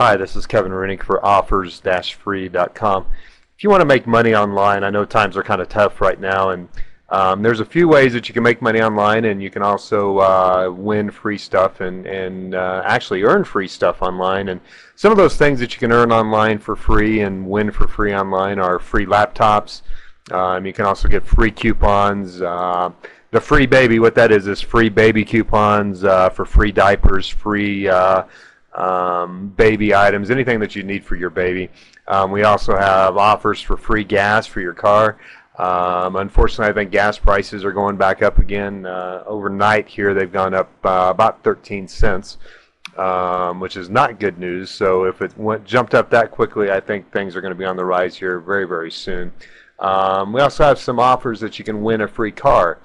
Hi, this is Kevin Renick for offers-free.com. If you want to make money online, I know times are kind of tough right now, and um, there's a few ways that you can make money online, and you can also uh, win free stuff and, and uh, actually earn free stuff online. And some of those things that you can earn online for free and win for free online are free laptops. Um, you can also get free coupons. Uh, the free baby, what that is, is free baby coupons uh, for free diapers, free uh, um, baby items, anything that you need for your baby. Um, we also have offers for free gas for your car. Um, unfortunately, I think gas prices are going back up again. Uh, overnight here, they've gone up uh, about 13 cents, um, which is not good news. So if it went, jumped up that quickly, I think things are going to be on the rise here very, very soon. Um, we also have some offers that you can win a free car,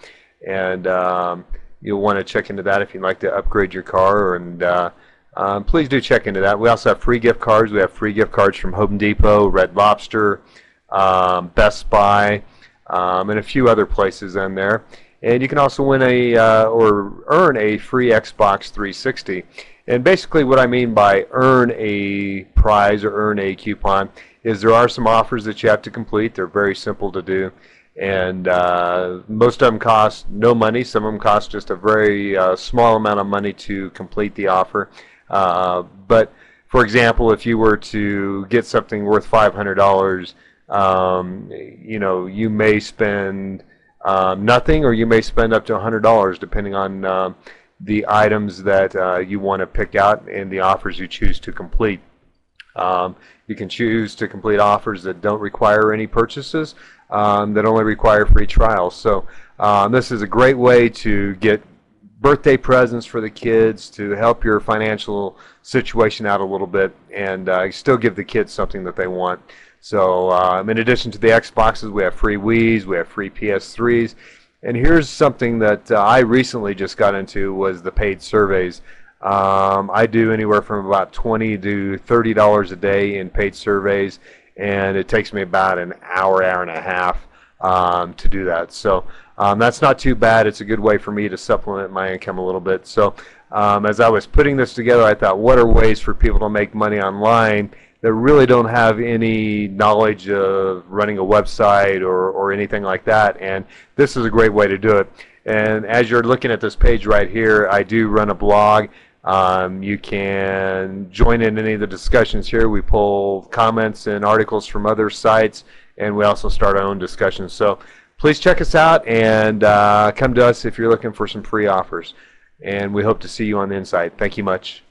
and um, you'll want to check into that if you'd like to upgrade your car and uh, um, please do check into that. We also have free gift cards. We have free gift cards from Home Depot, Red Lobster, um, Best Buy, um, and a few other places in there. And you can also win a uh, or earn a free Xbox 360. And basically, what I mean by earn a prize or earn a coupon is there are some offers that you have to complete. They're very simple to do and uh, most of them cost no money. Some of them cost just a very uh, small amount of money to complete the offer. Uh, but for example, if you were to get something worth $500, um, you know, you may spend um, nothing or you may spend up to $100 depending on um, the items that uh, you want to pick out and the offers you choose to complete. Um, you can choose to complete offers that don't require any purchases, um, that only require free trials. So um, this is a great way to get birthday presents for the kids to help your financial situation out a little bit and uh, still give the kids something that they want. So um, in addition to the Xboxes, we have free Wii's, we have free PS3s. And here's something that uh, I recently just got into was the paid surveys. Um, I do anywhere from about 20 to $30 a day in paid surveys, and it takes me about an hour, hour and a half um, to do that. So um, that's not too bad. It's a good way for me to supplement my income a little bit. So um, as I was putting this together, I thought, what are ways for people to make money online that really don't have any knowledge of running a website or, or anything like that? And this is a great way to do it. And as you're looking at this page right here, I do run a blog. Um, you can join in any of the discussions here. We pull comments and articles from other sites, and we also start our own discussions. So please check us out and uh, come to us if you're looking for some free offers. And we hope to see you on the inside. Thank you much.